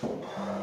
swamp.